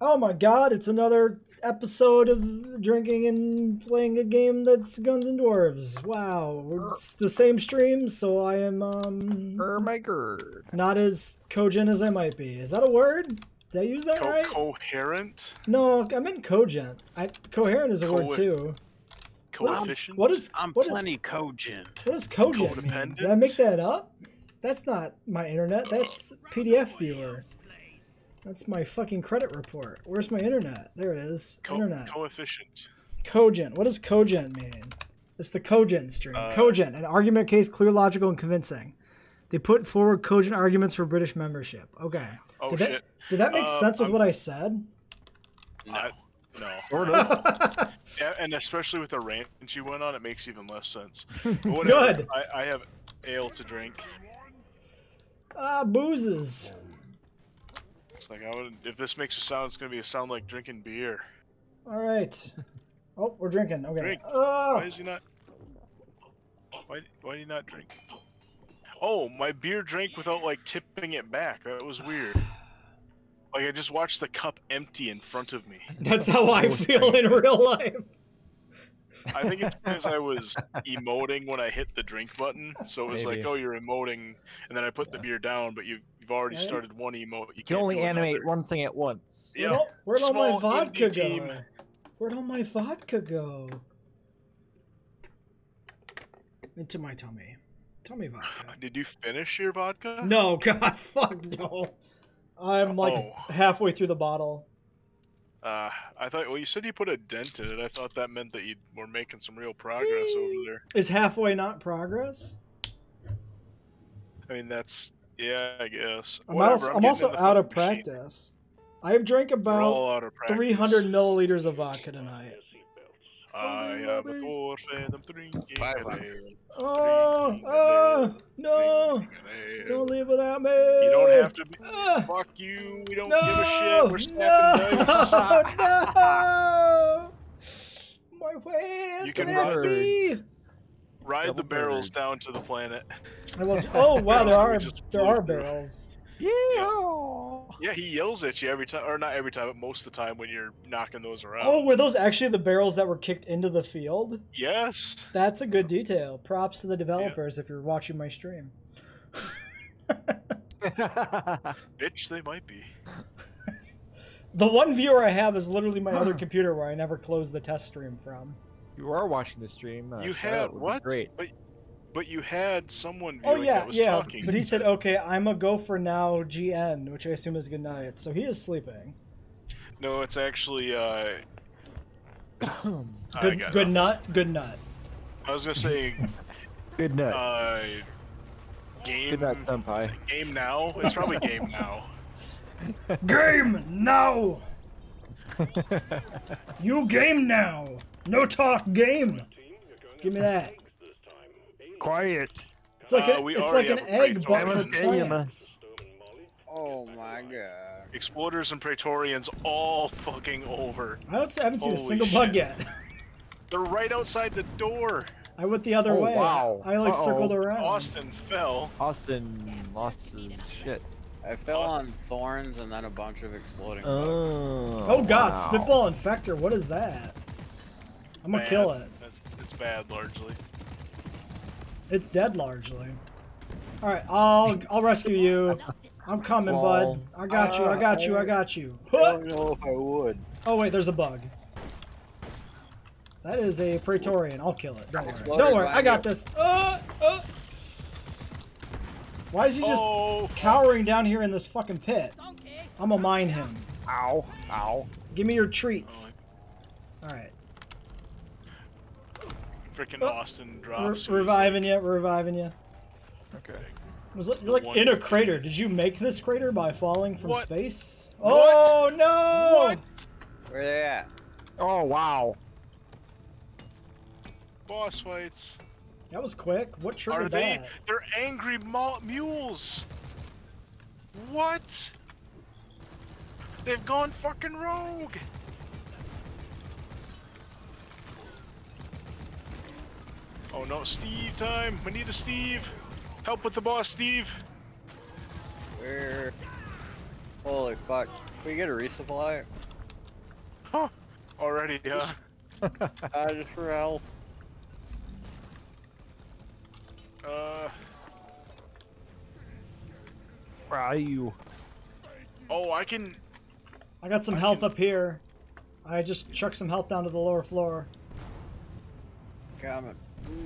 Oh my god, it's another episode of drinking and playing a game that's Guns and Dwarves. Wow. It's the same stream, so I am um Oh my god. not as cogent as I might be. Is that a word? Did I use that Co- right? coherent, No, I meant cogent. I coherent is a word too. coefficient. What is I'm what is, plenty cogent. what does cogent mean? Did I make that up? That's not my internet. That's PDF viewer. That's my fucking credit report. Where's my internet? There it is. Co- internet. coefficient? Cogent. What does cogent mean? It's the cogent stream. Uh, cogent, an argument case clear, logical, and convincing. They put forward cogent arguments for British membership. Okay. Oh did shit! That, did that make Uh, sense with I'm- what I said? I- no. Sort of. Yeah, and especially with the rant you went on, it makes even less sense. But whatever, Good. I, I have ale to drink. Ah, boozes. It's like I would, if this makes a sound, it's gonna be a sound like drinking beer. All right. Oh, we're drinking. Okay. Drink. Oh, Why is he not? Why why do you not drink? Oh, my beer drank without like tipping it back. That was weird. Like I just watched the cup empty in front of me. that's how I feel in real life. I think it's because I was emoting when I hit the drink button, so it was Maybe. like, "Oh, you're emoting," and then I put the beer down, but you've you've already Yeah. started one emote. You You can only animate another. one thing at once. Yeah. Where'd all, all my vodka indie team. go? Where'd all my vodka go? Into my tummy. Tummy vodka. Did you finish your vodka? No, God, fuck no. I'm like Oh. halfway through the bottle. Uh, I thought. Well, you said you put a dent in it. I thought that meant that you were making some real progress over there. Is halfway not progress? I mean, that's yeah, I guess. I'm, Whatever, also, I'm also out of machine. practice. I've drank about all out of practice. 300 milliliters of vodka tonight. I am a dwarf and I'm drinking Five an ale. Oh, Drinking oh, ale, no. ale. Don't leave without me. You don't have to be. Ah, Fuck you. We don't no, give a shit. We're snapping no, dice. no. My hands You can left run. me. Ride Double the barrels birds. down to the planet. I love, oh wow, there are there flew are through. barrels. Yeah. Yeah, he yells at you every time, or not every time, but most of the time when you're knocking those around. Oh, were those actually the barrels that were kicked into the field? Yes. That's a good detail. Props to the developers if you're watching my stream. Bitch, they might be. The one viewer I have is literally my other computer where I never close the test stream from. you are watching the stream. Uh, you shout had out would be what? Great. But, but you had someone Oh viewing yeah, that was yeah. talking. But he said, "Okay, I'm a go for now GN," which I assume is good night. So he is sleeping. No, it's actually. Uh, Good, got good it. nut, good nut. I was gonna say, Good night. uh, game. Good night, senpai. Game now. It's probably game now. Game now. you game now. No talk game. Give me that. Quiet. It's like Uh, a, we it's like an have a great egg, but for tournament. Plants. Oh my god. Exploders and Praetorians all fucking over. I don't. I haven't seen a Holy single bug yet. They're right outside the door. I went the other Oh, way. wow. I like Uh-oh. circled around. Austin fell. Austin lost his shit. I fell on thorns and then a bunch of exploding. bugs. Oh. Oh god, wow. spitball infector. What is that? I'm gonna Bad. kill it. It's, it's bad largely. It's dead largely. All right, I'll I'll rescue you. I'm coming, Well, bud. I got you. I got you. I got you. I don't know if I would. Oh wait, there's a bug. That is a Praetorian. I'll kill it. Don't worry. Exploded Don't worry. I got you. this. Uh, uh. Why is he just oh, cowering down here in this fucking pit? I'm gonna mine him. Ow. Ow. Give me your treats. All right. Freaking Oh. Austin Re- drops. reviving you. Reviving you. Okay. Was it, you're like in a crater. Did you make this crater by falling from What? space? What? Oh no! What? Where they at? Oh wow. Boss fights. That was quick. What Are they, that? They're angry mules. What? They've gone fucking rogue. Oh no, Steve time. We need a Steve. Help with the boss, Steve. Where? Holy fuck. Can we get a resupply? Huh. Already, huh? Uh, just for health. Uh. Where are you? Oh, I can. I got some I health can- up here. I just chucked some health down to the lower floor. Coming.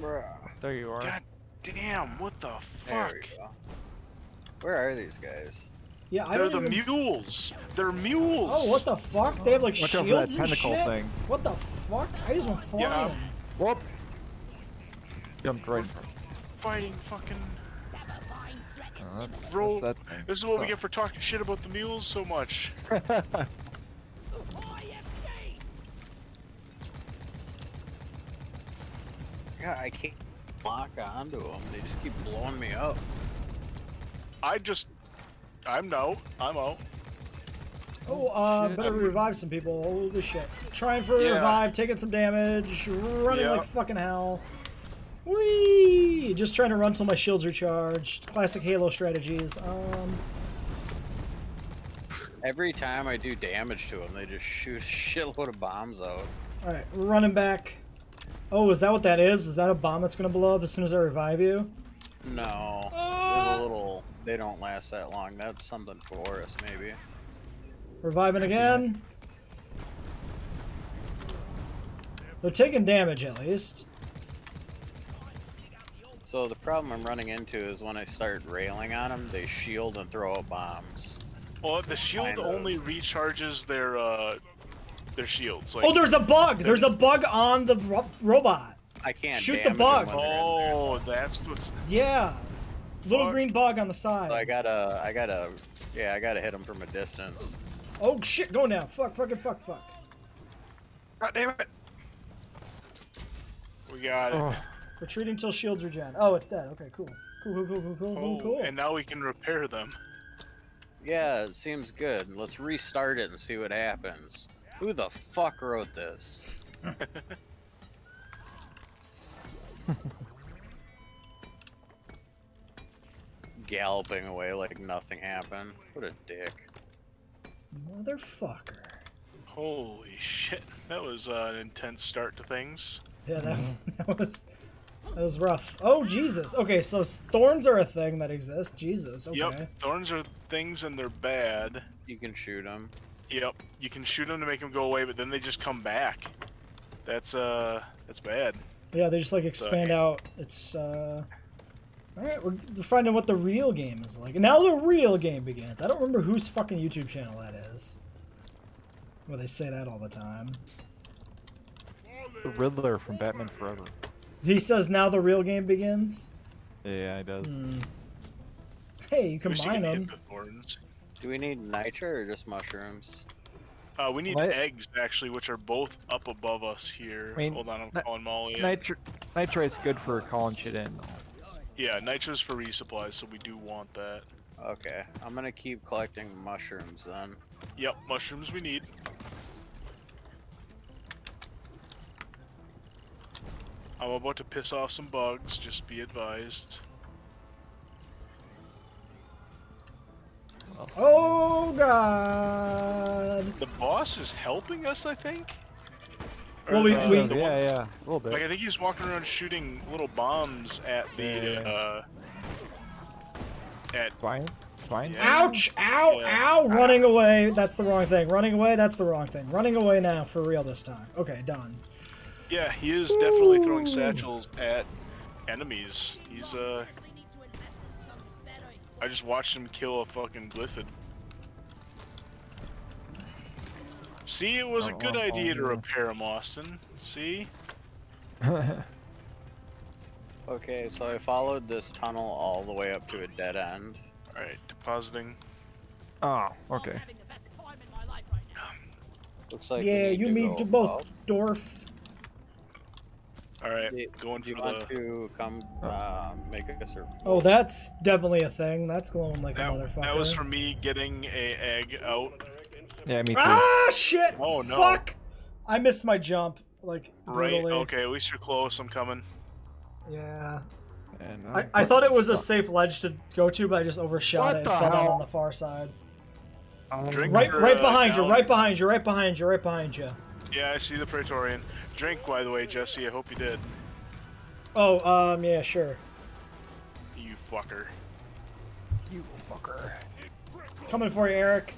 Bruh. There you are. God damn! What the There fuck? we go. Where are these guys? Yeah, I They're don't the even s- mules. They're mules. Oh, what the fuck? They have like Watch out shields for that and tentacle shit? thing. What the fuck? I just went flying. Yeah. Whoop. Jumped right. Fighting fucking. Oh, that's, Roll- that's that. This is what we Oh. get for talking shit about the mules so much. God, I can't lock onto them. They just keep blowing me up. I just. I'm no. I'm out. Oh, uh, Shit. better revive some people. Holy shit. Trying for a Yeah. revive, taking some damage, running Yeah. like fucking hell. Whee! Just trying to run till my shield's recharged. Classic Halo strategies. Um, Every time I do damage to them, they just shoot a shitload of bombs out. alright, running back. Oh, is that what that is? Is that a bomb that's gonna blow up as soon as I revive you? No. There's a little. They don't last that long. That's something for us, maybe. Reviving again. They're taking damage at least. So the problem I'm running into is when I start railing on them, they shield and throw out bombs. Well, the shield Kind of. only recharges their uh their shields. Like, Oh, there's a bug! There's a bug on the ro- robot! I can't Shoot the bug. when they're in there. Oh, that's what's. Yeah! Little green bug on the side. So I gotta, I gotta, yeah, I gotta hit them from a distance. Oh shit, going down. Fuck, fucking fuck, fuck. God damn it! We got it. Oh, Retreating till shields regen. Oh, it's dead. Okay, cool. Cool, cool, cool, cool, cool, cool, Oh, cool. and now we can repair them. Yeah, it seems good. Let's restart it and see what happens. Who the fuck wrote this? Galloping away like nothing happened. What a dick. Motherfucker. Holy shit, that was uh, an intense start to things. Yeah, that, that was that was rough. Oh Jesus. Okay, so thorns are a thing that exists. Jesus. Okay. Yep, thorns are things and they're bad. You can shoot them. Yep, you can shoot them to make them go away, but then they just come back. That's uh, that's bad. Yeah, they just like expand out. It's uh. All right, we're we're finding what the real game is like. And now the real game begins. I don't remember whose fucking YouTube channel that is. Well, they say that all the time. the Riddler from Batman Forever. He says now the real game begins. Yeah, he does. Hmm. Hey, you Wish you combine could them. Hit the thorns. Do we need nitro or just mushrooms? Uh, we need What? eggs actually, which are both up above us here. I mean, Hold on, I'm calling Molly. in. Nitro, nitrate's good for calling shit in. Yeah, nitro's for resupply, so we do want that. Okay, I'm gonna keep collecting mushrooms then. Yep, mushrooms we need. I'm about to piss off some bugs, just be advised. Oh God! The boss is helping us, I think? Well, we- the- we- the yeah, one- yeah, a little bit. Like, I think he's walking around shooting little bombs at the, Yeah, yeah, yeah. uh... At... Fine, fine. Yeah. Ouch! Ow! Yeah. Ow! Running away. That's the wrong thing. Running away. That's the wrong thing. Running away now for real this time. Okay, done. Yeah, he is definitely throwing satchels at enemies. He's, uh... I just watched him kill a fucking Glyphid. See, it was a good idea to repair him, Austin. See? Okay, so I followed this tunnel all the way up to a dead end. Alright, depositing. oh, okay. Looks like yeah, you to mean to both up. Dwarf. Alright, Do- going Do you for want the... to come uh, make us a Oh, that's definitely a thing. That's glowing like a motherfucker. that was for me getting a egg out. Yeah, me too. Ah, shit! Oh, no. Fuck! I missed my jump. Like, Right, brutally. okay, at least you're close, I'm coming. Yeah. And I, I'm thought it was a safe ledge to go to, but I just overshot What it and fell hell? on the far side. Drink Right, or, right uh, behind you, right behind you, right behind you, right behind you. Yeah, I see the Praetorian. Drink, by the way, Jesse. I hope you did. Oh, um, yeah, sure. You fucker. You fucker. Coming for you, Eric.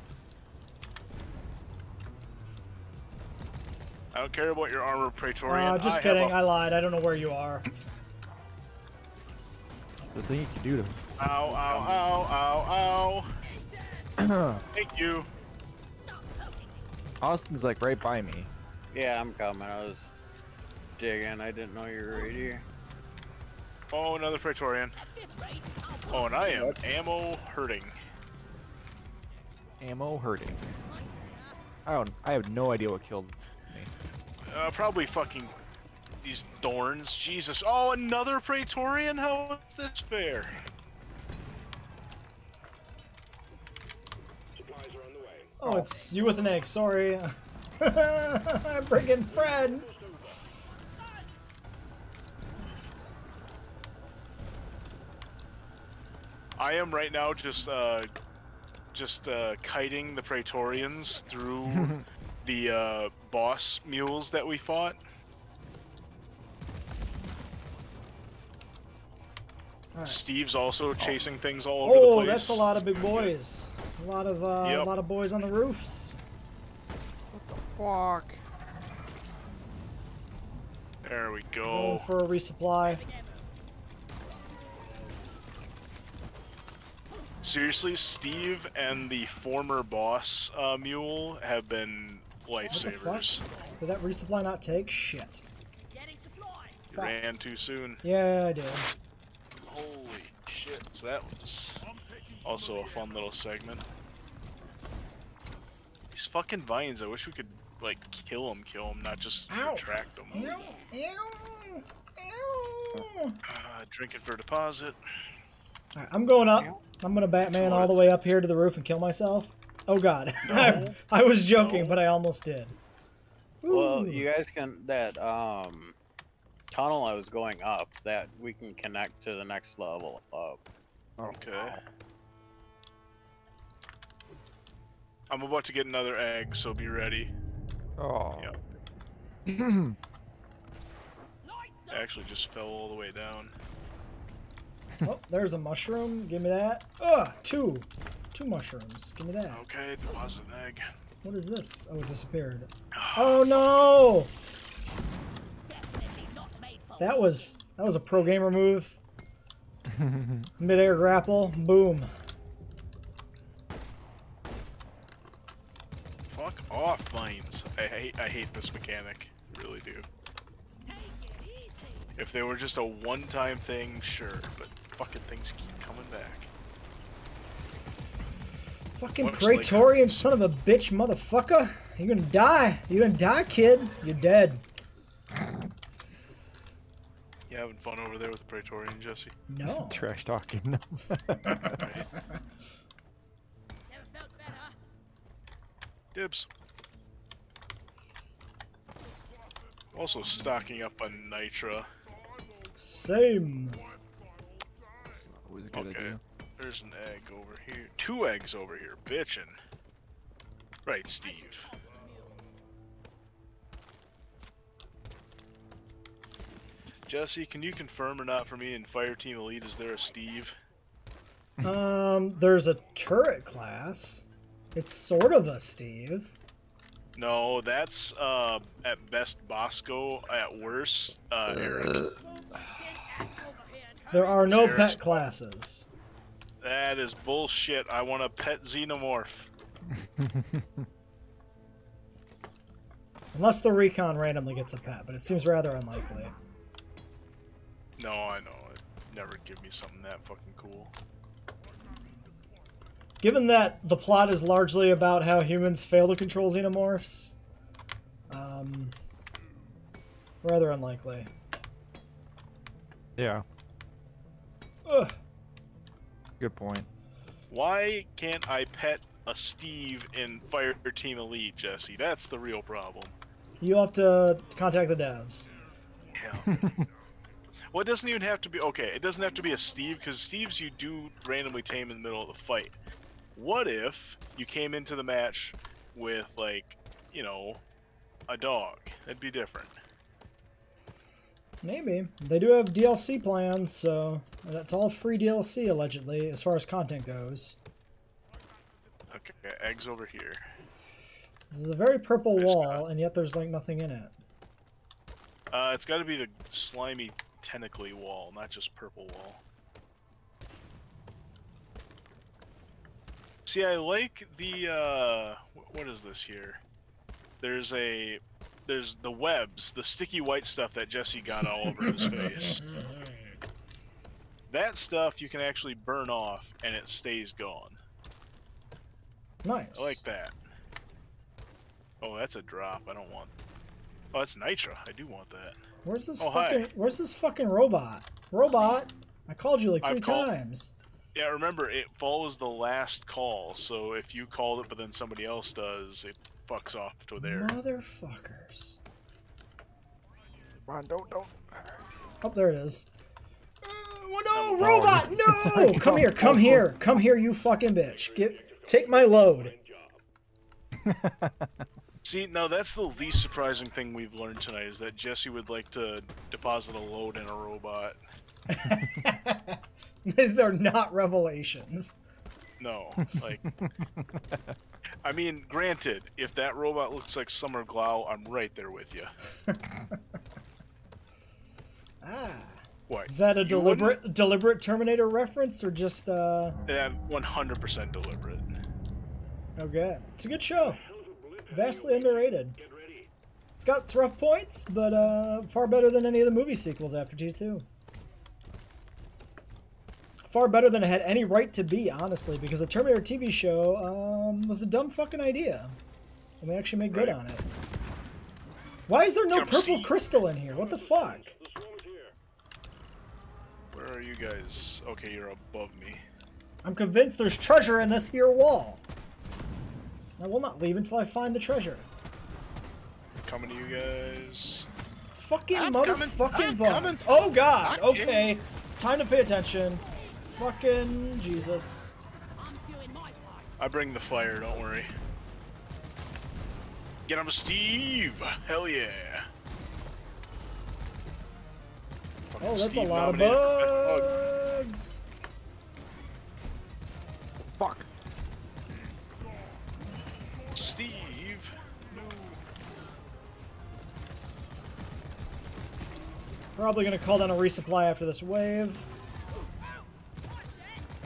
I don't care about your armor, Praetorian. Uh, just I kidding. Have I lied. I don't know where you are. The thing you can do to a... Ow! Ow! Ow! Ow! Ow! Thank you. Austin's like right by me. Yeah, I'm coming. I was digging. I didn't know you were right here. Oh, another Praetorian. Oh, and I am ammo hurting. Ammo hurting. I don't. I have no idea what killed me. Uh, probably fucking these thorns. Jesus. Oh, another Praetorian? How is this fair? Oh, it's you with an egg. Sorry. I'm bringing friends. I am right now just uh, just uh, kiting the Praetorians through the uh, boss mules that we fought. Alright. Steve's also chasing things all over the Oh, that's a lot of big boys. A lot of uh, Yep. a lot of boys on the roofs. Fuck. There we Going go. for a resupply. Seriously, Steve and the former boss uh, mule have been lifesavers. Did that resupply not take? Shit. You Ran too soon. Yeah, I did. Holy shit. So that was also a fun little segment. These fucking vines, I wish we could, like, kill them, kill them, not just Ow. retract them. Ew, ew, ew. Uh, drinking for deposit. Alright, I'm going up. I'm gonna Batman all the way up here to the roof and kill myself. Oh god. No. I was joking, No. but I almost did. Well, you guys can that um tunnel I was going up that we can connect to the next level up. Okay. I'm about to get another egg, so be ready. Oh. Yep. I actually just fell all the way down. Oh, there's a mushroom. Give me that. Ugh, two. Two mushrooms. Give me that. Okay, deposit an egg. What is this? Oh, it disappeared. Ah. Oh no! That was that was a pro gamer move. Mid-air grapple. Boom. Fuck off, mines. I hate I hate this mechanic. Really do. If they were just a one-time thing, sure, but fucking things keep coming back. Fucking Much like- Praetorian son of a bitch motherfucker. You're gonna die. You're gonna die, kid. You're dead. You having fun over there with the Praetorian, Jesse? No. Trash talking. Dibs. Also stocking up on Nitra. Same. Always Okay. idea. There's an egg over here. Two eggs over here, bitchin'. Right, Steve. Jesse, can you confirm or not for me in Fireteam Elite? Is there a Steve? Um, there's a turret class. It's sort of a Steve. No, that's uh, at best Bosco. At worst, uh, Eric. There are no Seriously. pet classes. That is bullshit. I want a pet xenomorph. Unless the recon randomly gets a pet, but it seems rather unlikely. No, I know. It never give me something that fucking cool. Given that the plot is largely about how humans fail to control xenomorphs, um, rather unlikely. Yeah. Ugh. Good point. Why can't I pet a Steve in Fire Team Elite, Jesse? That's the real problem. You have to contact the devs. Yeah. well, it doesn't even have to be. Okay, it doesn't have to be a Steve because Steves you do randomly tame in the middle of the fight. What if you came into the match with like, you know, a dog? That'd be different. Maybe. They do have DLC plans, so that's all free DLC, allegedly, as far as content goes. Okay, eggs over here. This is a very purple There's wall, not. and yet there's, like, nothing in it. Uh, it's got to be the slimy, tentacly wall, not just purple wall. See, I like the uh, what is this here? There's a, there's the webs, the sticky white stuff that Jesse got all over his face. That stuff you can actually burn off, and it stays gone. Nice. I like that. Oh, that's a drop. I don't want. Oh, that's Nitra. I do want that. Where's this Oh, hi. fucking Where's this fucking robot? Robot! I called you like I've three called- times. Yeah, remember it follows the last call. So if you call it, but then somebody else does, it fucks off to there. Motherfuckers. Come on, don't, don't. Oh, there it is. Uh, well, no, robot! No! come here, come here, come here, you fucking bitch. Get, take my load. See, now that's the least surprising thing we've learned tonight is that Jesse would like to deposit a load in a robot. These are not revelations. No, like. I mean, granted, if that robot looks like Summer Glau, I'm right there with you. Ah. What? Is that a You wouldn't- deliberate deliberate Terminator reference or just uh Yeah, 100% deliberate. okay. It's a good show. Vastly underrated. It's got rough points, but uh far better than any of the movie sequels after T2. Far better than it had any right to be, honestly, because the Terminator TV show um, was a dumb fucking idea. And they actually made good Right. on it. Why is there no Come purple see. crystal in here? What the fuck? Where are you guys? Okay, you're above me. I'm convinced there's treasure in this here wall. I will not leave until I find the treasure. Coming to you guys. Fucking I'm coming. motherfucking I'm bugs. coming. Oh god, I'm okay. Time to pay attention. Fucking Jesus. I bring the fire, don't worry. Get him, Steve! Hell yeah! Fucking Oh, that's Steve a lot of nominated for best bug. bugs. Fuck. Steve! No. Probably gonna call down a resupply after this wave.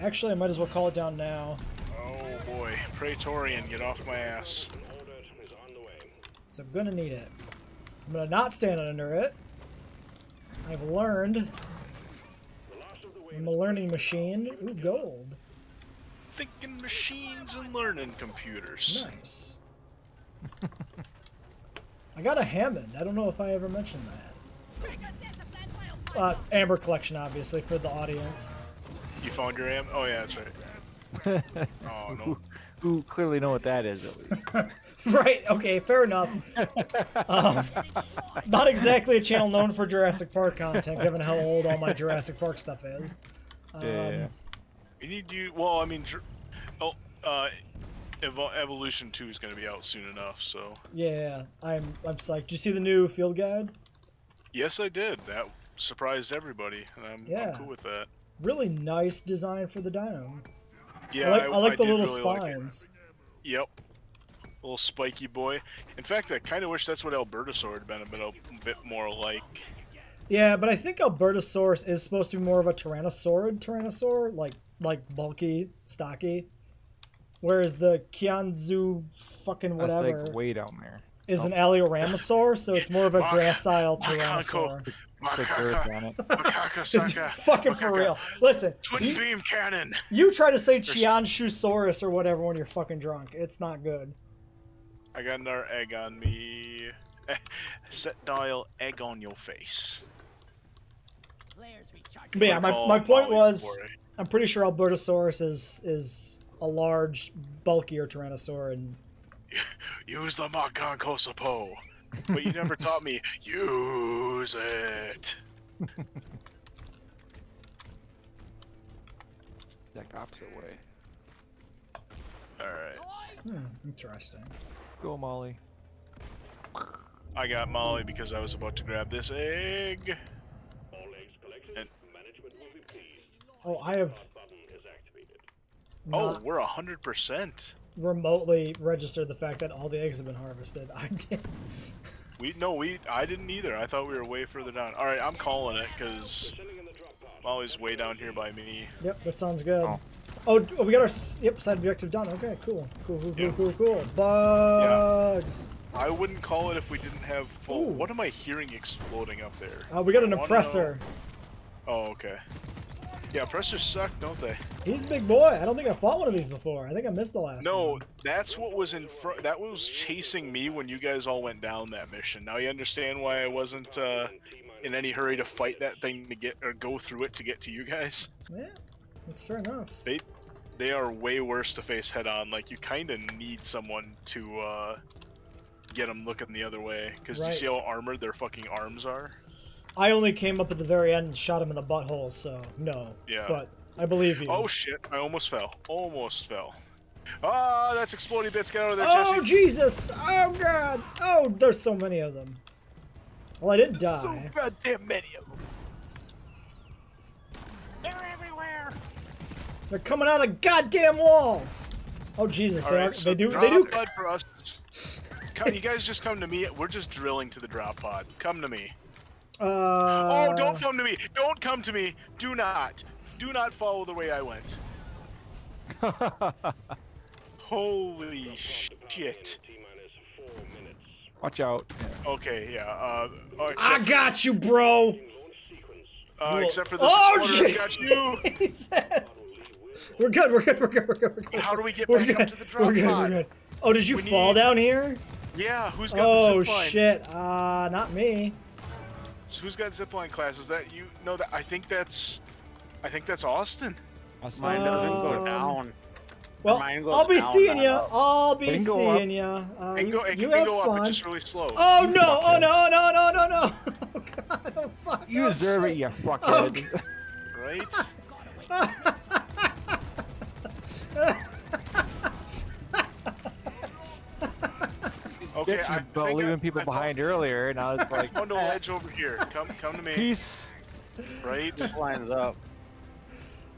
Actually, I might as well call it down now. Oh boy. Praetorian, get off my ass. So I'm gonna need it. I'm gonna not stand under it. I've learned. I'm a learning machine. Ooh, gold. Thinking machines and learning computers. Nice. I got a Hammond. I don't know if I ever mentioned that. Uh, Amber Collection, obviously, for the audience. You found your am? Oh yeah, that's right. Oh no. Who clearly know what that is, at least. right, okay, fair enough. Um, not exactly a channel known for Jurassic Park content, given how old all my Jurassic Park stuff is. Um, yeah. We need you. Well, I mean, oh, uh, Evo- Evolution Two is going to be out soon enough. So Yeah, I'm I'm psyched. Did you see the new field guide? yes, I did. That surprised everybody, and I'm, Yeah. I'm cool with that. Really nice design for the dino. Yeah, I like, I, like the little really like it. spines. Yep. Little spiky boy. In fact, I kind of wish that's what Albertosaur had been a bit, a bit more like. Yeah, but I think Albertosaurus is supposed to be more of a Tyrannosaurid Tyrannosaur, like like bulky, stocky. Whereas the Kianzu fucking That's whatever like way down there. is an Alioramosaur, so it's more of a Maca- gracile Tyrannosaur. Click Earth Macaca, on it. macaca, fucking for real. Listen, Twin you, beam cannon. you try to say Chianshusaurus or whatever when you're fucking drunk. It's not good. I got another egg on me. Set dial egg on your face. But yeah, my, my point was. I'm pretty sure Albertosaurus is is a large, bulkier Tyrannosaur, and Use the Macan Kosopo. But you never taught me. Use it. Like opposite way. Alright. Hmm, interesting. Go, Molly. I got Molly because I was about to grab this egg. Oh, I have. Oh, we're a hundred percent. Remotely registered the fact that all the eggs have been harvested. I did. We no, we I didn't either. I thought we were way further down. All right, I'm calling it because Molly's way down here by me. Yep, that sounds good. Oh. Oh, oh, we got our yep side objective done. Okay, cool, cool, cool, cool, Yeah. cool, cool. Bugs. I wouldn't call it if we didn't have full. Ooh. What am I hearing exploding up there? Uh, we got an I wanna oppressor. Oh, okay. Yeah, oppressors suck, don't they? He's a big boy. I don't think I fought one of these before. I think I missed the last one. No, one. that's what was in front. That was chasing me when you guys all went down that mission. Now you understand why I wasn't uh, in any hurry to fight that thing to get or go through it to get to you guys. Yeah, that's fair enough. They they are way worse to face head on. Like you kind of need someone to uh, get them looking the other way. Because Right. you see how armored their fucking arms are. I only came up at the very end and shot him in the butthole, so no. Yeah. But I believe you. Oh shit! I almost fell. Almost fell. Ah, that's exploding bits. Get out of there, Oh Jesse. Jesus! Oh God! Oh, there's so many of them. Well, I didn't die. So goddamn many of them. They're everywhere. They're coming out of goddamn walls. Oh Jesus! All They, right, are, so they do. They do. pod for us. Come, you guys just come to me. We're just drilling to the drop pod. Come to me. Uh, oh, don't come to me. Don't come to me. Do not. Do not follow the way I went. Holy shit. Watch out. Okay, yeah. Uh, oh, I got you, bro. uh, except for this Oh exploder, got you. Jesus. We're good. We're good. We're good. We're good. We're good. How do we get We're back good. up to the drop We're good. pod? We're good. Oh, did you We fall need- down here? Yeah, who's got Oh the zip line? shit! Uh, not me. So who's got zipline class? Is that you? No, that I think that's, I think that's Austin. Mine doesn't go Um, down. Well, I'll be down, seeing not you. I'll be It can seeing you. Uh, It can go, it you can have go fun. up, it's just really slow. Oh You no! Oh no! No! No! No! No! Oh god! Oh fuck! You oh, deserve it, shit. you fuckhead. Right? Bitching I about think I- leaving people I thought- behind earlier, and I was like, Found a ledge over here. Come, come to me. peace. Right? This lines up.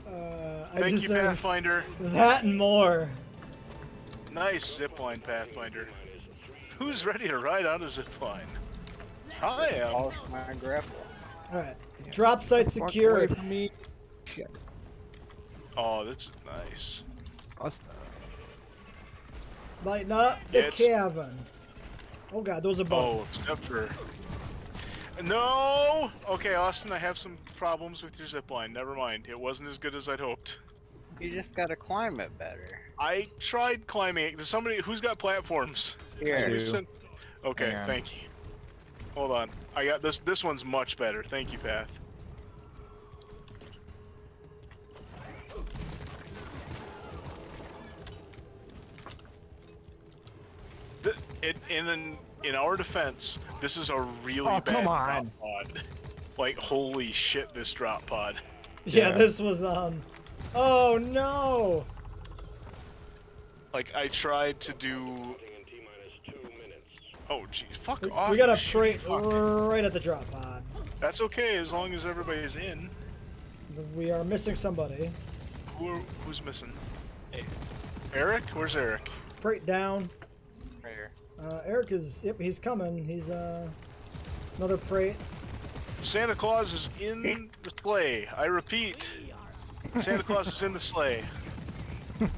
Uh, I Thank you, Pathfinder. that and more. Nice zipline, Pathfinder. Who's ready to ride on a zipline? I am. All my grapple. All right. Drop site secure. away me. Shit. Oh, this is nice. Us- Lighten up the Yeah, it's- cavern. Oh god, those are Oh, bugs. except for. No! Okay, Austin, I have some problems with your zipline. Never mind. It wasn't as good as I'd hoped. You just gotta climb it better. I tried climbing it. Does somebody who's got platforms? Here. Somebody do. send- Okay, thank you. Hold on. I got this. This one's much better. Thank you, Path. The, it, and then, in our defense, this is a really Oh, bad come drop pod. Like, holy shit, this drop pod. Yeah, Yeah. this was um. Oh no! Like, I tried to do. Oh, jeez. Fuck We, off. we got a crate shitty fuck. right at the drop pod. That's okay as long as everybody's in. We are missing somebody. Who are, who's missing? Hey. Eric? Where's Eric? Crate down. Right here. Uh, Eric is. Yep, he's coming. He's uh. Another crate. Santa Claus is in the sleigh. I repeat. Santa Claus is in the sleigh.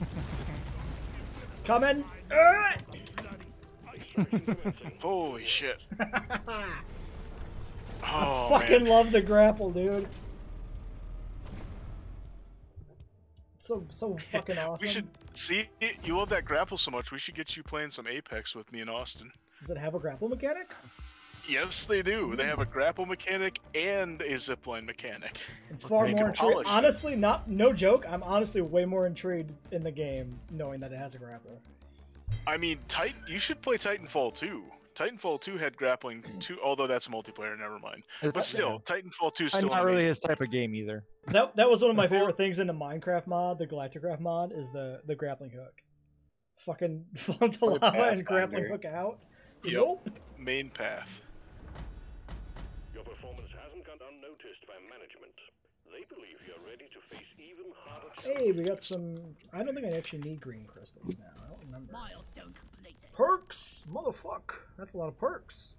Coming. Holy shit. I Oh, fucking man. love the grapple, dude. So so fucking awesome. We should see. You love that grapple so much. We should get you playing some Apex with me in Austin. Does it have a grapple mechanic? Yes, they do. They have a grapple mechanic and a zipline mechanic. I'm far more intrigued. Honestly, not no joke. I'm honestly way more intrigued in the game knowing that it has a grapple. I mean, Titan. You should play Titanfall 2. Titanfall 2 had grappling hmm. too, although that's multiplayer. Never mind. But It's- still, Titanfall 2 is I'm still not really his type of game either. That that was one of my favorite things in the Minecraft mod, the Galacticraft mod, is the the grappling hook. Fucking fall into Or lava and grappling hook out. Yep. Nope. Main path. Your performance hasn't gone unnoticed by management. They believe you're ready to face even harder Hey, we got some. I don't think I actually need green crystals now. I don't remember. Milestone completed. Perks, motherfuck. That's a lot of perks.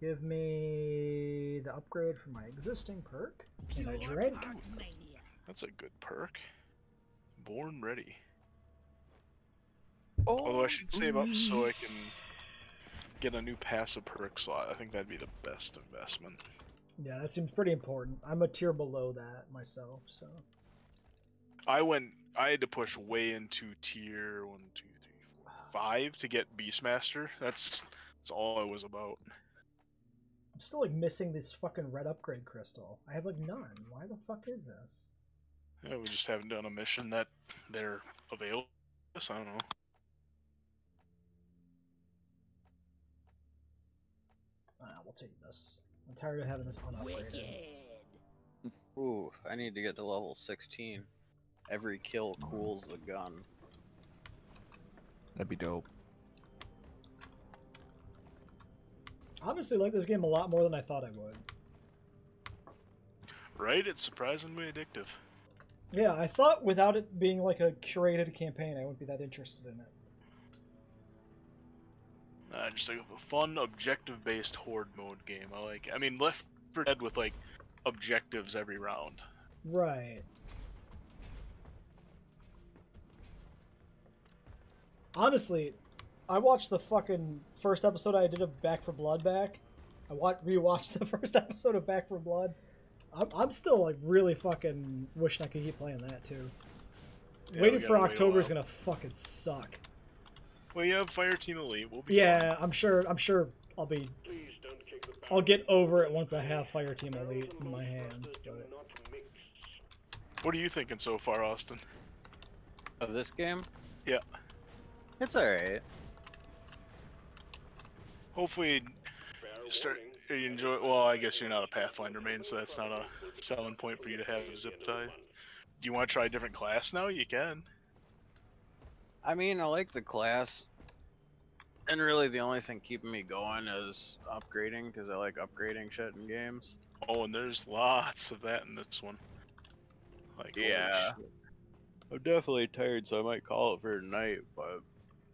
Give me the upgrade for my existing perk, and I drink. That's a good perk. Born ready. Oh, Although I should save up so I can get a new passive perk slot. I think that'd be the best investment. Yeah, that seems pretty important. I'm a tier below that myself, so. I went. I had to push way into tier one, two, three, four, five to get Beastmaster. That's that's all I was about. I'm still like missing this fucking red upgrade crystal. I have like none. Why the fuck is this? Yeah, we just haven't done a mission that they're available. Yes, I don't know. Ah, we'll take this. I'm tired of having this unupgraded. Wicked. Ooh, I need to get to level 16. Every kill cools the gun. That'd be dope. Honestly, like this game a lot more than I thought I would. Right? It's surprisingly addictive. Yeah, I thought without it being like a curated campaign, I wouldn't be that interested in it. Uh, just like a fun, objective-based horde mode game. I like. I mean, Left 4 Dead with like objectives every round. Right. Honestly, I watched the fucking first episode I did of Back 4 Blood back. I watched rewatched the first episode of Back 4 Blood. I'm, I'm still like really fucking wishing I could keep playing that too. Yeah, Waiting for gotta wait October is gonna fucking suck. Well, you have Fireteam Elite. We'll be Yeah, I'm sure. I'm sure I'll be. Please don't kick the I'll get over it once I have Fireteam Elite in my hands. But not mix. fine. What are you thinking so far, Austin? Of this game? Yeah. It's alright. Hopefully, you start. You enjoy. Well, I guess you're not a Pathfinder main, so that's not a selling point for you to have a zip tie. Do you want to try a different class now? You can. I mean, I like the class. And really, the only thing keeping me going is upgrading, because I like upgrading shit in games. Oh, and there's lots of that in this one. Like, Yeah. I'm definitely tired, so I might call it for tonight, but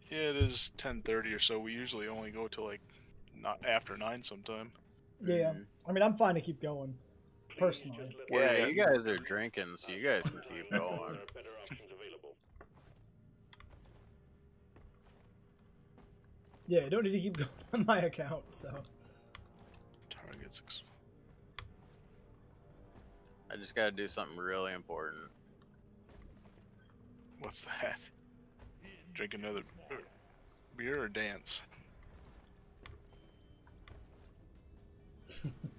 it is 10:30 or so. We usually only go till like not after nine sometime. yeah, Mhm. I mean, I'm fine to keep going. Personally. Yeah, you you guys are drinking, so you guys can keep going. are better options available. Yeah, you don't need to keep going on my account. So Targets. Ex- I just gotta do something really important. What's that? Drink another er, beer or dance?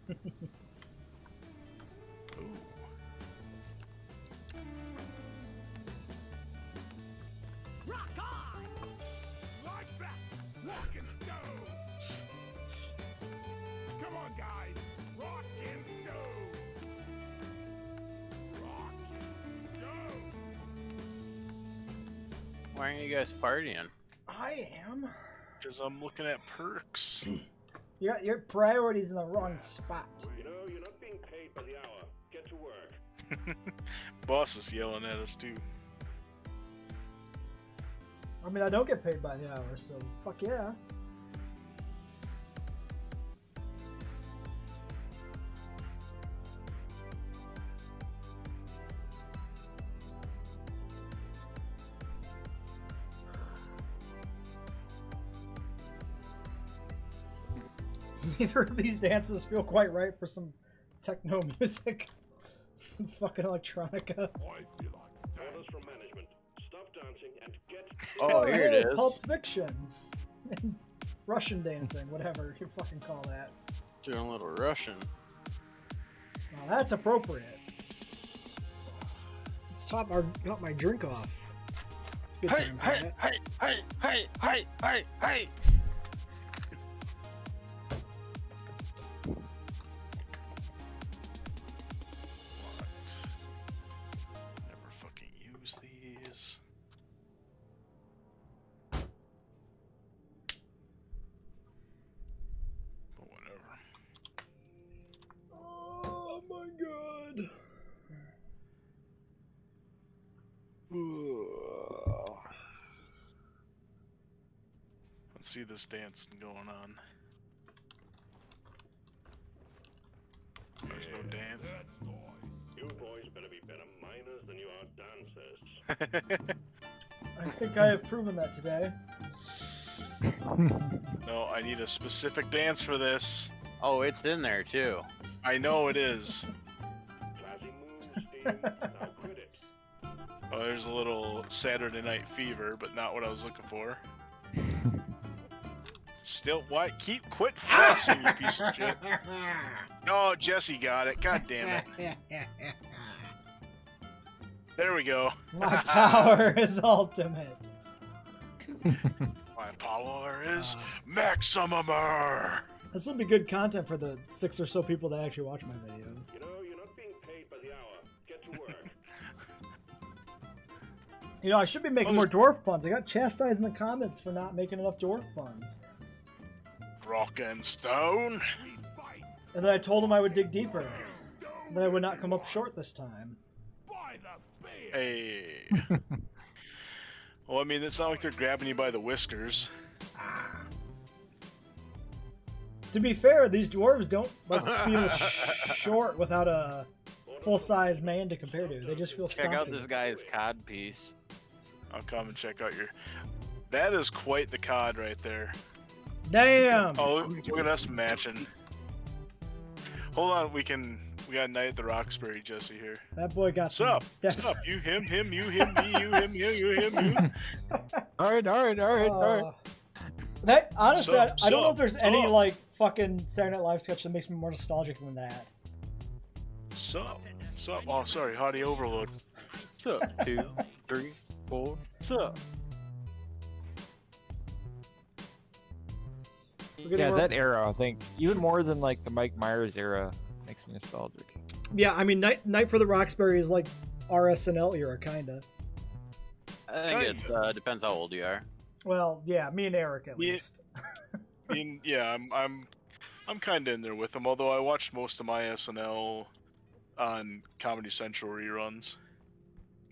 Why aren't you guys partying? I am. Because I'm looking at perks. You got your priorities in the wrong spot. You know, you're not being paid by the hour. Get to work. Boss is yelling at us too. I mean, I don't get paid by the hour, so fuck yeah. Neither of these dances feel quite right for some techno music. some fucking electronica. I feel like Orders from management. Stop dancing and get Oh, here it hey, is. Pulp Fiction. Russian dancing, whatever you fucking call that. Doing a little Russian. Now that's appropriate. Let's top our top my drink off. It's good Hey, time for hey, that. hey, hey, hey, hey, hey, hey! This dance going on. There's no dance. You boys better be better miners than you are dancers. I think I have proven that today. no, I need a specific dance for this. Oh, it's in there too. I know it is. Classy moves, Steve. now quit it. Oh, there's a little Saturday Night Fever, but not what I was looking for. Still, why? Keep quit flossing, you piece of shit. Oh, Jesse got it. God damn it. There we go. My power is ultimate. My power is uh. maximumer. This will be good content for the six or so people that actually watch my videos. You know, you're not being paid by the hour. Get to work. You know, I should be making Oh, more dwarf puns. I got chastised in the comments for not making enough dwarf puns. Rock and stone. And then I told him I would dig deeper. That I would not come up short this time. Hey. well, I mean, it's not like they're grabbing you by the whiskers. To be fair, these dwarves don't like feel sh- short without a full-size man to compare to. They just feel Check out this guy's cod piece. I'll come and check out your. That is quite the cod right there. Damn! Oh, look, look at us matching. Hold on, we can. We got Night at the Roxbury Jesse here. That boy got What's up? What's up? You, him, him, you, him, me, you, him, you, you, him, you. all right, all right, all right, all right. Uh, That honestly, I, Sup, I don't know if there's any like fucking Saturday Night Live sketch that makes me more nostalgic than that. Sup? Sup? Oh, sorry, Hottie Overload. Sup? Two, three, four. Sup? Yeah, that era, I think, even more than like the Mike Myers era, makes me nostalgic. Yeah, I mean, Night Night for the Roxbury is like RSNL era, kinda. I think it uh, depends how old you are. Well, yeah, me and Eric at Yeah. least. I mean, yeah, I'm, I'm, I'm kind of in there with him. Although I watched most of my SNL on Comedy Central reruns.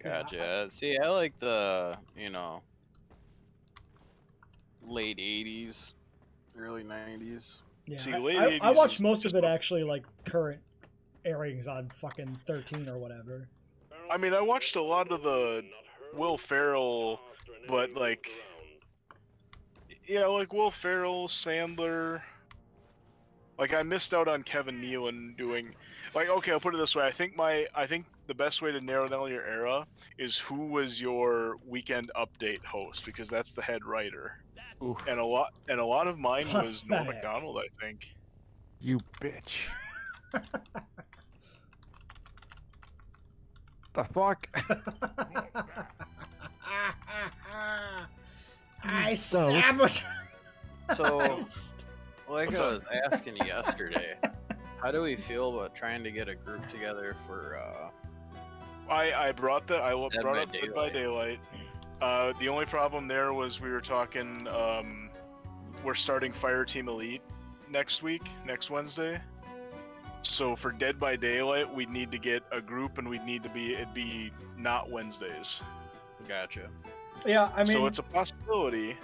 Yeah, Gotcha. See, I like the, you know, late 80s, early 90s. Yeah, See, I, late I, I watched most of it actually like current airings on fucking 13 or whatever. I mean, I watched a lot of the Will Ferrell, but like, yeah, like Will Ferrell, Sandler. Like I missed out on Kevin Nealon doing, like, okay, I'll put it this way. I think my, I think the best way to narrow down your era is who was your weekend update host because that's the head writer. Oof, And a lot, and a lot of mine was Norm Pathetic. Macdonald, I think. you bitch. the fuck? I So- sabotage. So, like I was asking yesterday, how do we feel about trying to get a group together for, uh, I I brought the I Dead brought by up Dead by Daylight. Daylight. Uh, the only problem there was we were talking. Um, we're starting Fireteam Elite next week, next Wednesday. So for Dead by Daylight, we'd need to get a group, and we'd need to be it'd be not Wednesdays. gotcha. Yeah, I mean, so it's a possibility.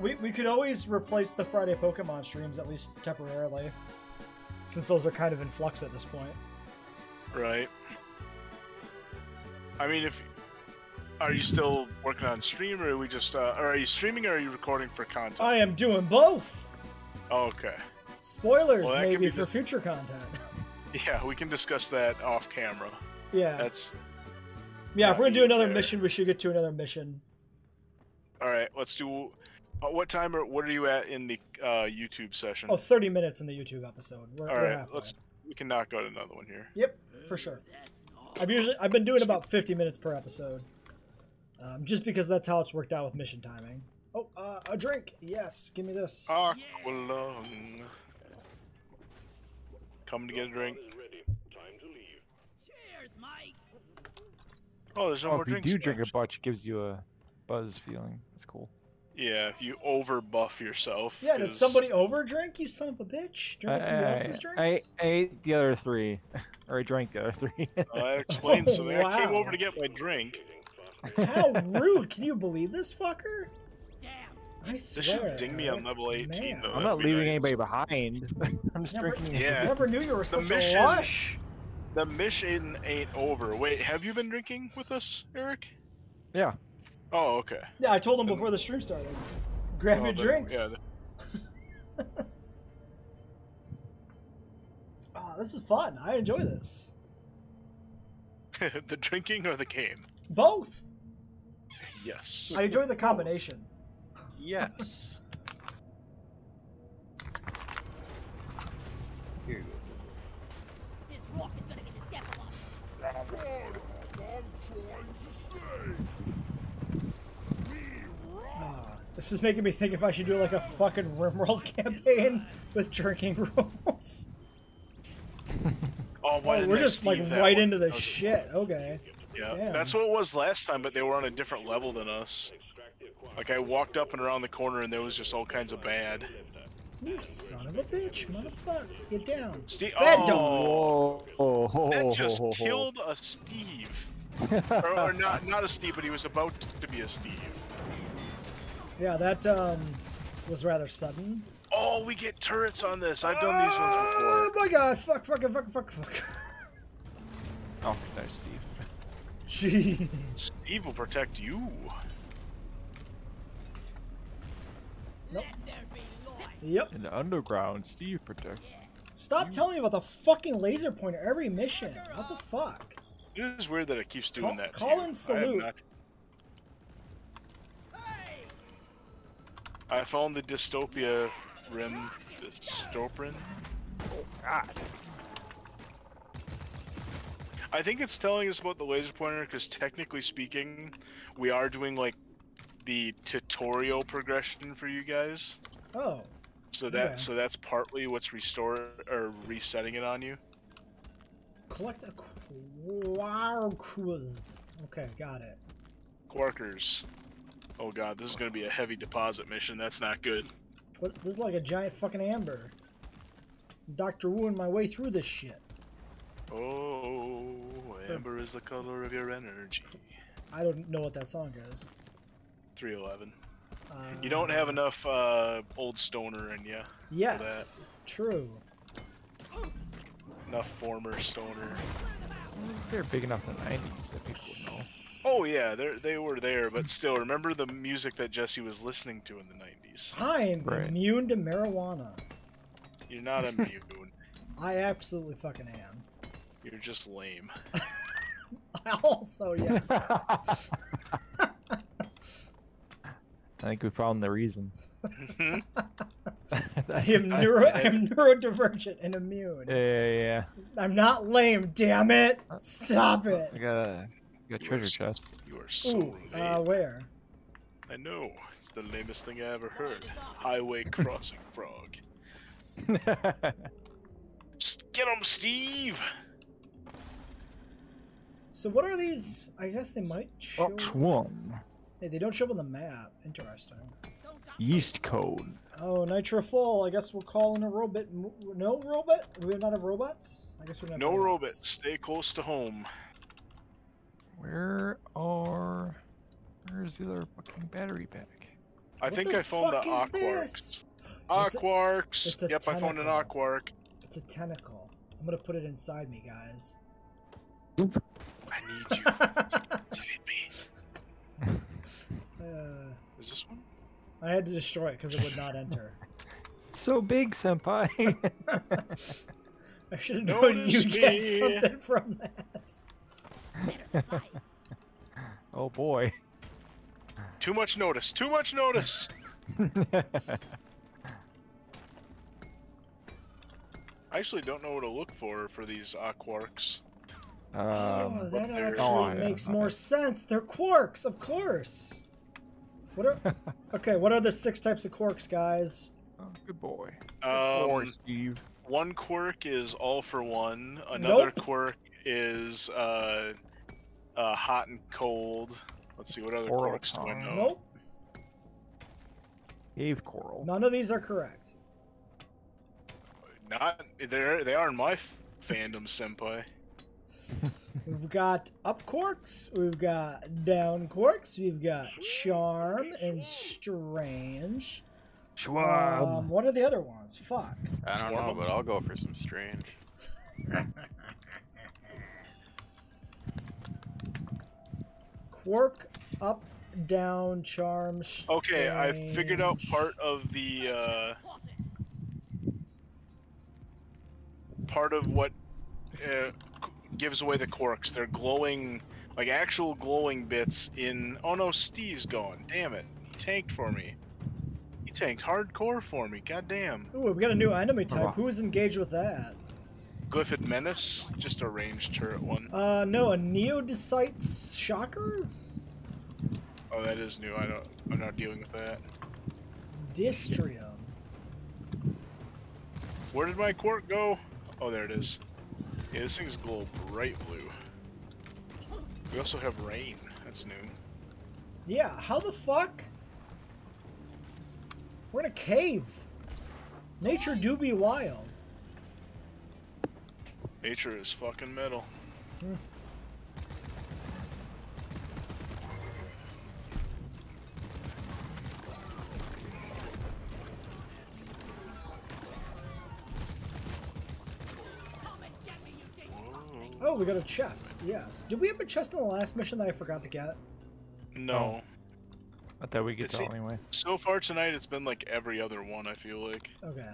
we, we could always replace the Friday Pokemon streams at least temporarily, since those are kind of in flux at this point. Right. I mean, if are you still working on stream, or are we just uh, or are you streaming, or are you recording for content? I am doing both. Okay. Spoilers Well, maybe for future content. Yeah, we can discuss that off camera. yeah, That's yeah. If we're gonna do another fair. mission, we should get to another mission. all right. Let's do. Uh, what time or what are you at in the uh, YouTube session? Oh, 30 minutes in the YouTube episode. We're, all we're Let's. We can knock out another one here. Yep, for sure. I've usually I've been doing about 50 minutes per episode, um, just because that's how it's worked out with mission timing. Oh, uh, a drink. Yes, give me this. Aqualung. Come to get a drink. Time to leave. Cheers, Mike. Oh, there's no Oh, more if you do drink a bunch, it gives you a buzz feeling. That's cool. Yeah, if you over buff yourself. yeah, did 'cause- somebody over drink? You son of a bitch! Drinking somebody I, else's drinks? I, I ate the other three, or I drank the other three. Oh, that explains Oh, something. I came over to get my drink. How rude! Can you believe this fucker? Damn. I This swear. should ding me on level 18 man. though. I'm not leaving nice. anybody behind. I'm just Never- drinking. Yeah. Never knew you were such mission- a lush. The mission ain't over. Wait, have you been drinking with us, Eric? Yeah. Oh, okay. Yeah, I told him before the stream started. Grab Oh, your then- drinks. yeah, oh, this is fun. I enjoy this. the drinking or the game? Both. Yes. I enjoy the combination. Yes. Here you go. This rock is gonna be the death of us. That's what I'm trying to say. Ah, this is making me think if I should do like a fucking RimWorld campaign with drinking rules. Oh, why Oh, we're just like right one? into the That was- shit. Okay. Yeah, Damn. that's what it was last time, but they were on a different level than us. Like I walked up and around the corner and there was just all kinds of bad. You son of a bitch, motherfucker. Get down. Steve, Bad oh, Oh, oh, that just killed a Steve, or, or not not a Steve, but he was about to be a Steve. Yeah, that um was rather sudden. Oh, we get turrets on this. I've done these ones before. Oh my god, fuck, fuck, fuck, fuck, fuck. Oh, there's Steve. Jeez. Steve will protect you. Nope. Let there be light. Yep. In the underground, Steve protect. Stop telling me about the fucking laser pointer every mission. What the fuck? It is weird that it keeps doing Call- that. to call in I salute. not- I found the dystopia rim dystoprin. Oh, God. I think it's telling us about the laser pointer because technically speaking, we are doing like the tutorial progression for you guys. Oh, So that Okay. so that's partly what's restore or resetting it on you. collect a quarkus. Okay, got it. Quarkers. Oh god, this is gonna be a heavy deposit mission. That's not good. What? This is like a giant fucking amber. Doctor Wu my way through this shit. Oh, amber is the color of your energy. I don't know what that song is. 311. Uh, You don't have enough uh, old stoner in you. Yes, true. Enough former stoner. They're big enough in the 90s that people would know. Oh yeah, they they were there, but still, remember the music that Jesse was listening to in the 90s. I'm Right. immune to marijuana. You're not immune. I absolutely fucking am. You're just lame. I also yes. I think we found the reason. I am neuro. I am neurodivergent and immune. Yeah, yeah, yeah. I'm not lame. Damn it! Stop it. I it. got a, got a You treasure are- chest. You are so Ooh, lame. uh, where? I know. It's the lamest thing I ever heard. Highway crossing frog. S- Get him, Steve! So what are these? I guess they might show. Box one. Hey, they don't show up on the map. Interesting. Yeast code. Oh, Nitra Full. I guess we'll call in a robot. No robot? Do we not have robots? I guess we don't No robots. Stay close to home. Where are... Where's the other fucking battery pack? I What think I found the Aquarqs. this? It's a- Aquarqs! it's a Yep, I found an. Aquarq. It's a tentacle. I'm gonna put it inside me, guys. I need you inside me. Uh, Is this one? I had to destroy it because it would not enter. So big, senpai. I should have known Notice you'd get something from that. Oh boy. Too much notice. Too much notice. I actually don't know what to look for for these Aquarqs. Um, oh, that actually Oh, yeah, makes okay. more sense. They're quarks, of course. What are? okay, what are the six types of quarks, guys? oh, good boy. Good boy, Um, Steve. one quirk is all for one. Another Nope. quirk is uh, uh, hot and cold. Let's see what other Oral quirks do I time. know. Nope, Cave coral. none of these are correct. Not they they are in my fandom, senpai. We've got up quarks, we've got down quarks, we've got charm and strange. Schwab. Um, what are the other ones? Fuck. I don't know, but I'll go for some strange. Quark, up, down, charm. Okay, I figured out part of the uh, part of what uh, c- gives away the corks. They're glowing, like actual glowing bits in. Oh no, Steve's gone. Damn it! He tanked for me. He tanked hardcore for me. God damn. Ooh, we got a new enemy type. wow. Who is engaged with that? Glyphid Menace, just a ranged turret one. Uh, no, a Naedocyte Shocker? Oh, that is new. I don't. I'm not dealing with that. Dystrum. Where did my quark go? Oh, there it is. Yeah, this thing's glow bright blue. We also have rain. That's new. Yeah, how the fuck? We're in a cave. Nature do be wild. Nature is fucking metal. Come Oh, we got a chest. Yes. Did we have a chest in the last mission that I forgot to get? No. I thought we get It's to the- anyway. So far tonight, it's been like every other one. I feel like. Okay.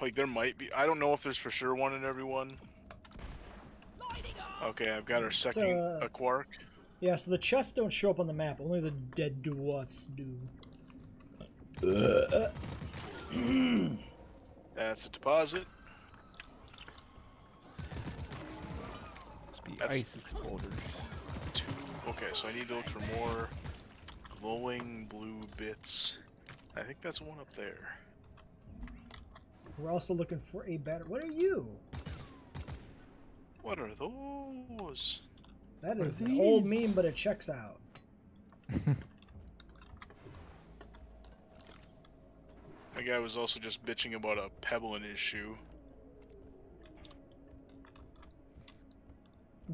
Like there might be. I don't know if there's for sure one in every one. Okay, I've got our second uh, a quark. Yeah, so the chests don't show up on the map. Only the dead dwarfs do. That's a deposit. Must be That's- ice exploders. Two. Okay, so I need to look for more glowing blue bits. I think that's one up there. We're also looking for a better. What are you? What are those? That What is are an old meme, but it checks out. That guy was also just bitching about a pebble in his shoe.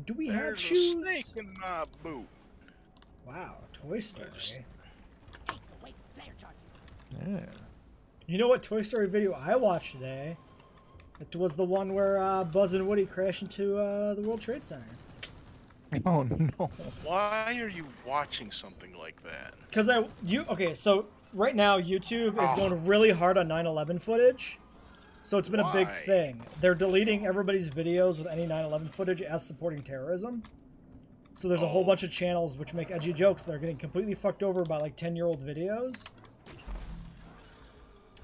Do we have There's a shoes? snake in my boot. Wow, Toy Story. just- Eight to wait for flare charges. Yeah. You know what Toy Story video I watched today? It was the one where uh, Buzz and Woody crash into uh, the World Trade Center. Oh no. Why are you watching something like that? Because I you okay, so right now YouTube is Oh. going really hard on 9/11 footage. So it's been a big thing. They're deleting everybody's videos with any 9/11 footage as supporting terrorism. So there's a whole bunch of channels which make edgy jokes that are getting completely fucked over by like 10-year-old videos.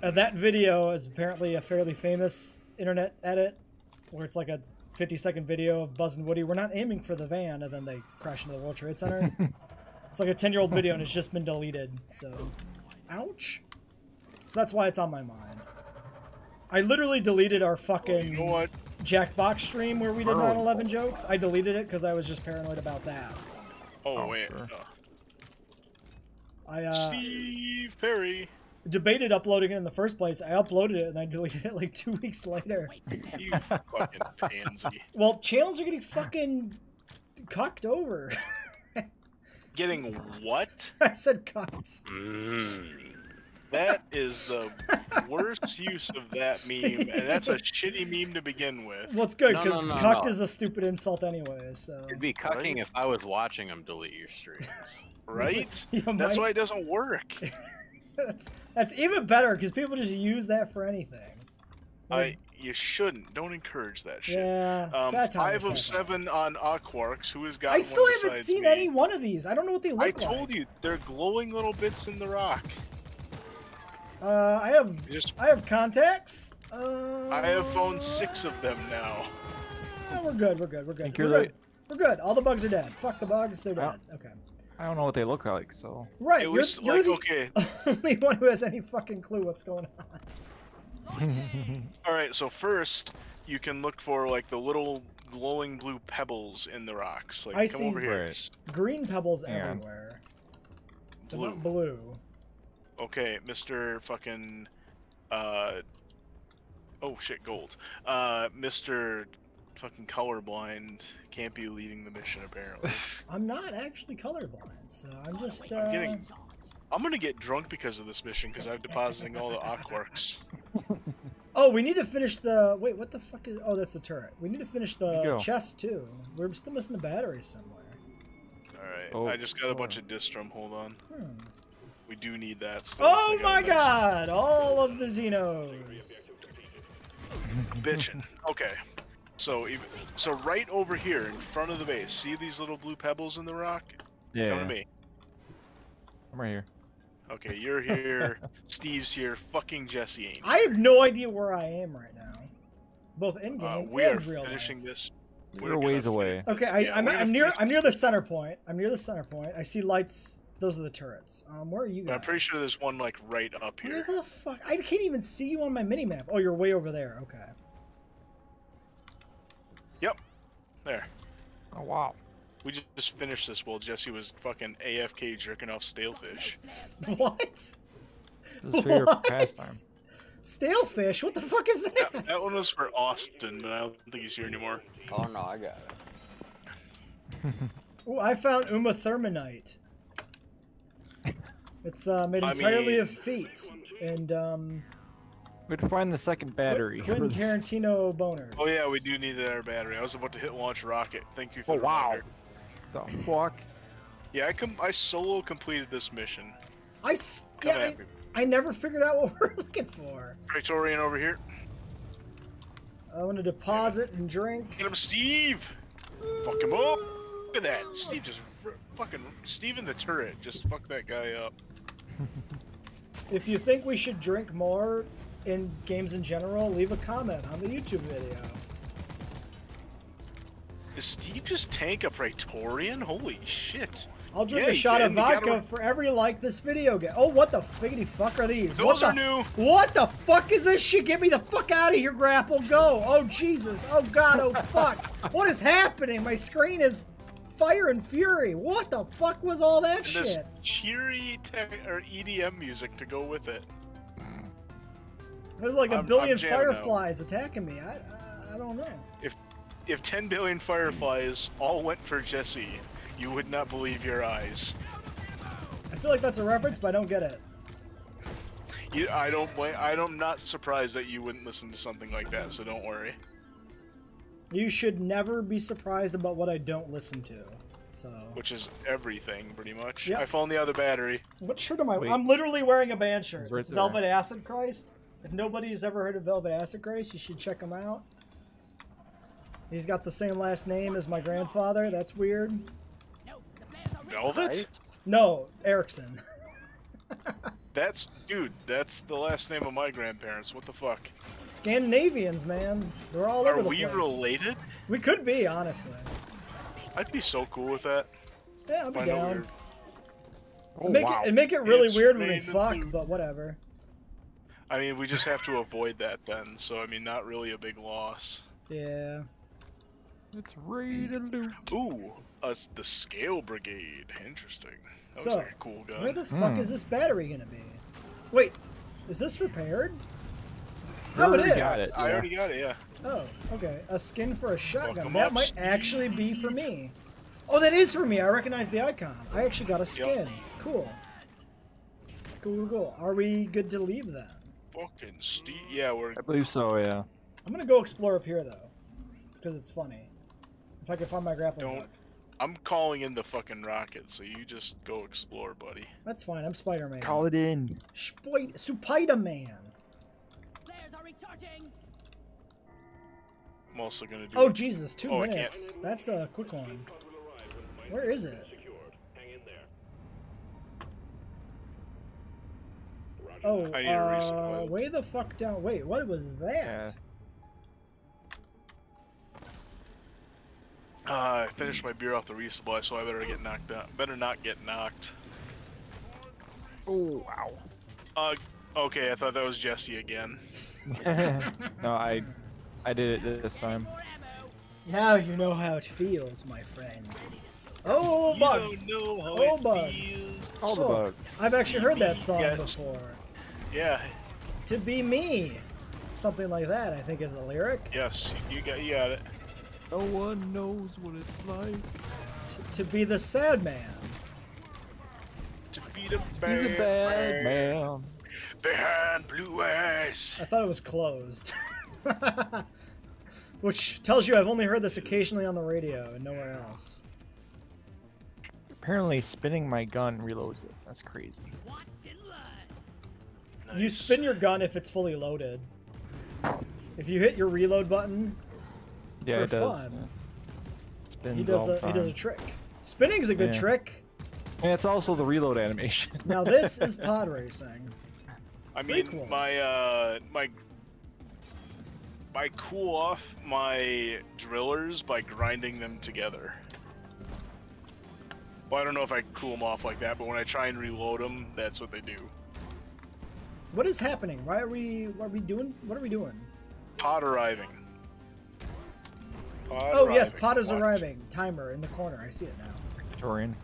And that video is apparently a fairly famous internet edit where it's like a 50 second video of Buzz and Woody. We're not aiming for the van, and then they crash into the World Trade Center. it's like a 10 year old video and it's just been deleted. So, ouch. So that's why it's on my mind. I literally deleted our Well, fucking you know what? Jackbox stream where we did Oh. 9 11 jokes. I deleted it because I was just paranoid about that. Oh, Oh, wait. sure. I uh, Steve Perry. debated uploading it in the first place. I uploaded it and I deleted it like two weeks later. Wait for flare You fucking pansy. Well, channels are getting fucking cocked over. Getting what? I said cocked. That is the worst use of that meme, and that's a shitty meme to begin with. Well, it's good because no, no, cocked no. is a stupid insult anyway. So It'd be cucking if I was watching him delete your streams. Right? You That's might- why it doesn't work. that's that's even better because people just use that for anything. I you shouldn't. Don't encourage that shit. yeah, Um, satire, five of seven on Aquarqs. Who has got? I still one haven't seen me? any one of these. I don't know what they look I like. I told you they're glowing little bits in the rock. Uh, I have Just I have contacts. Uh, I have found six of them now. yeah, we're good. We're good. We're good. We're you're good. We're good. All the bugs are dead. Fuck the bugs. They're Yeah. dead. Okay. I don't know what they look like, so. Right. It you're was you're the okay, only one who has any fucking clue what's going on. all right. So first, you can look for like the little glowing blue pebbles in the rocks. Like, I come see- over here. Green pebbles Yeah. everywhere. Blue. not blue. Okay, Mr. fucking uh oh shit, gold. Uh Mr. fucking colorblind. Can't be leading the mission apparently. I'm not actually colorblind, so I'm just. Uh, I'm getting- I'm gonna get drunk because of this mission because I'm depositing all the aquarqs. Oh, we need to finish the. Wait, what the fuck is? Oh, that's the turret. We need to finish the chest too. We're still missing the battery somewhere. Alright, Oh, I just got a Lord. bunch of Dystrum. Hold on. Hmm. We do need that. Still. Oh my a nice god! All of the Xenos. bitchin'. Okay. So even so, right over here in front of the base. See these little blue pebbles in the rock? Yeah, Come to me. I'm right here. Okay, you're here. Steve's here. Fucking Jesse ain't. I have no idea where I am right now, both in Uh, game we are and real finishing life. this. We're, gonna ways away. Okay, I, Yeah, I'm, we're gonna I'm near. I'm near the center point. I'm near the center point. I see lights. Those are the turrets. Um, where are you guys? I'm pretty sure there's one like right up here. Where the fuck? I can't even see you on my mini map. Oh, you're way over there. Okay. Yep. There. Oh wow. We just finished this while Jesse was fucking AFK jerking off stalefish. What? This is favorite What? pastime. Stalefish? What the fuck is that? That, that one was for Austin, but I don't think he's here anymore. Oh no, I got it. Ooh, I found Uma Thermonite. It's uh, made I entirely mean- of feet and um, We had to find the second battery. Quentin. Tarantino boners. Oh yeah, we do need that battery. I was about to hit launch rocket. Thank you for Oh the wow. reminder. The fuck? Yeah, I com- I solo completed this mission. I s- yeah, I. I never figured out what we're looking for. Praetorian over here. I want to deposit and drink. Get him, Steve. Fuck him up. Look at that. Steve just fucking Steve in the turret. Just fuck that guy up. If you think we should drink more in games in general, leave a comment on the YouTube video. Is Steve just tank a Praetorian? Holy shit. I'll drink Yeah, a shot did. of vodka for every like this video get. Oh, what the figgity fuck are these? what Those the, are new. What the fuck is this shit? Get me the fuck out of here, Grapple. Go. Oh, Jesus. Oh, God. Oh, fuck. what is happening? My screen is fire and fury. What the fuck was all that And this shit? cheery te- or EDM music to go with it. There's like a I'm- I'm billion jamming now. fireflies attacking me. I, I, I don't know. If if 10 billion fireflies all went for Jesse, you would not believe your eyes. I feel like that's a reference, but I don't get it. You, I don't blame. I don't. Not surprised that you wouldn't listen to something like that. So don't worry. You should never be surprised about what I don't listen to. So, Which is everything, pretty much. Yep. I found the other battery. what shirt am I? Wait. I'm literally wearing a band shirt. It's right it's there. Velvet Acid Christ. If nobody's ever heard of Velvet Acid Christ, you should check him out. He's got the same last name as my grandfather. That's weird. No, the Velvet? No, Erickson. That's dude. That's the last name of my grandparents. What the fuck? Scandinavians, man. They're all Are over the place we place. related? We could be, honestly. I'd be so cool with that. Yeah, I'll be Find down. Oh make wow. it, and make it really It's weird when we fuck, food. but whatever. I mean, we just have to avoid that then. So I mean, not really a big loss. Yeah. It's raid to loot. Ooh, us the Scale Brigade. Interesting. That So, like a cool gun. Where the fuck Hmm. is this battery gonna be? Wait, is this repaired? Oh, it already got it. I already got it. Yeah. Oh, okay. A skin for a shotgun. Welcome That up, might Steve. actually be for me. Oh, that is for me. I recognize the icon. I actually got a skin. Cool. Cool, cool, cool. Are we good to leave then? Fucking Steve. Yeah, we're. I believe so. Yeah. I'm gonna go explore up here though, because it's funny. If I can find my grappling Don't- hook. I'm calling in the fucking rocket, so you just go explore, buddy. That's fine. I'm Spider-Man. Call it in. Spoi- Spider-Man. Flares are recharging. I'm also gonna do. Oh Jesus, two Oh, minutes. That's a quick one. Pod will arrive when Where is it? secured. Hang in there. Roger Oh, that. I need a uh, way the fuck down. Wait, what was that? Yeah. Uh, I finished my beer off the resupply, so I better get knocked out. Better not get knocked. Oh wow. Uh, okay, I thought that was Jesse again. no, I, I did it this time. Now you know how it feels, my friend. Oh, bugs! You don't know how Oh, it bugs. feels. All the So, bugs. I've actually heard that song Yes. before. Yeah. To be me. Something like that, I think, is a lyric. Yes. You got. You got it. No one knows what it's like. T- to be the sad man. To be the Be bad, the bad man man. behind blue eyes. I thought it was closed. Which tells you I've only heard this occasionally on the radio and nowhere else. Apparently, spinning my gun reloads it. That's crazy. Watch and learn. You spin your gun if it's fully loaded. If you hit your reload button, Yeah, For it does. fun. yeah. Spins he does a the he does a time. trick. Spinning's a good Yeah. trick. And it's also the reload animation. Now this is pod racing. I mean, Prequels. my uh, my I cool off my drillers by grinding them together. Well, I don't know if I cool them off like that, but when I try and reload them, that's what they do. What is happening? Why are we what are we doing? What are we doing? Pod arriving. Pod Oh yes, arriving. pod is Watch. arriving. Timer in the corner. I see it now. Victorian.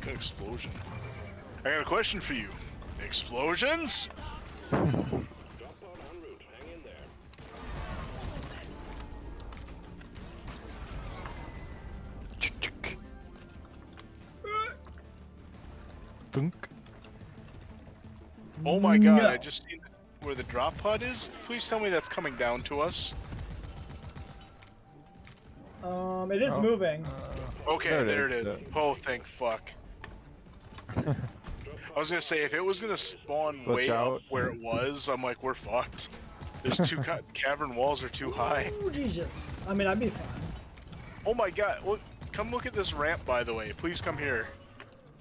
Good explosion. I got a question for you. Explosions? Drop pod en route. Hang in there. Uh. Thunk. Oh my god, No. I just seen where the drop pod is. Please tell me that's coming down to us. Um, it is Oh. moving. Okay, There there it it is. is, Oh, thank fuck. I was gonna say if it was gonna spawn Watch way up out. where it was, I'm like we're fucked. There's two ca- cavern walls are too high. Oh Jesus! I mean, I'd be fine. Oh my god! Look, come look at this ramp, by the way. Please come here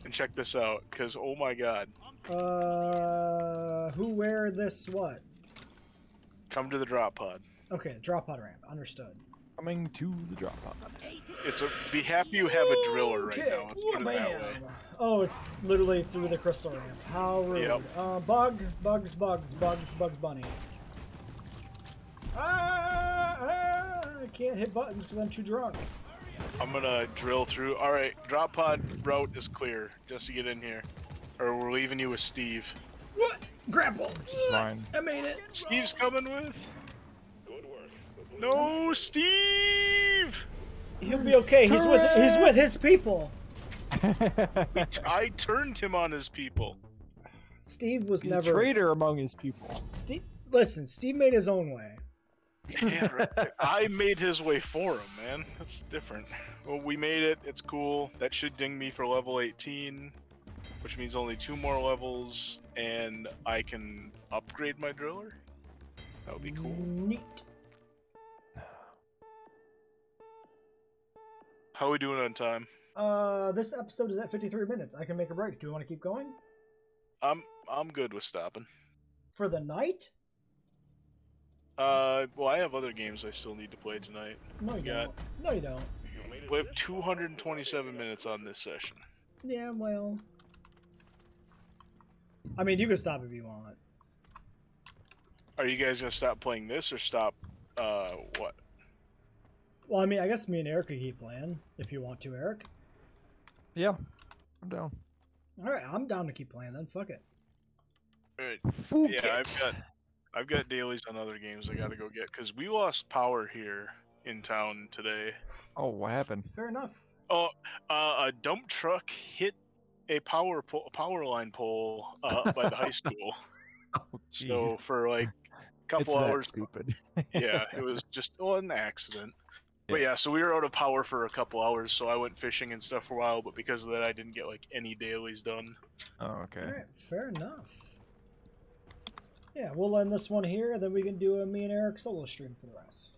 and check this out, cause oh my god, Uh, who, where, this, what? come to the drop pod. Okay, drop pod ramp. Understood. Coming to the drop pod. It's a be happy you have a driller right Okay, now. Let's put it that way. Oh, it's literally through the crystal ramp. How rude. Yep. Uh, bug, bugs, bugs, bugs, bugs, bunny. Ah, ah, I can't hit buttons because I'm too drunk. I'm gonna drill through. All right, drop pod route is clear. Just to get in here, or we're leaving you with Steve. What? Grapple. Mine. I made it. Steve's coming with. Good work. No, Steve! He'll be okay. He's with he's with his people. I turned him on his people. Steve was He's never. a traitor among his people. Steve, listen. Steve made his own way. Yeah, right. I made his way for him, man. That's different. Well, we made it. It's cool. That should ding me for level 18, which means only two more levels, and I can upgrade my driller. That would be cool. Neat. How are we doing on time? Uh, this episode is at 53 minutes. I can make a break. Do you want to keep going I'm I'm good with stopping. for the night? Uh, well, I have other games I still need to play tonight. No, you got- don't. No, you don't. you made it We have 227 minutes on this session. Yeah, well. I mean, you can stop if you want. Are you guys gonna stop playing this or stop? Uh, what? Well, I mean, I guess me and Eric could keep playing if you want to, Eric. Yeah, I'm down. All right, I'm down to keep playing then. Fuck it. Alright, Fuck Yeah, I've got I've got dailies on other games I gotta go get because we lost power here in town today. Oh, what happened? Fair enough. Oh, uh, a dump truck hit a power po- power line pole uh, by the high school. Oh, So for like a couple it's hours, stupid. yeah, it was just oh, an accident. But Yeah. yeah, so we were out of power for a couple hours, so I went fishing and stuff for a while. But because of that, I didn't get like any dailies done. Oh, okay. All right, fair enough. Yeah, we'll end this one here, and then we can do a me and Eric solo stream for the rest.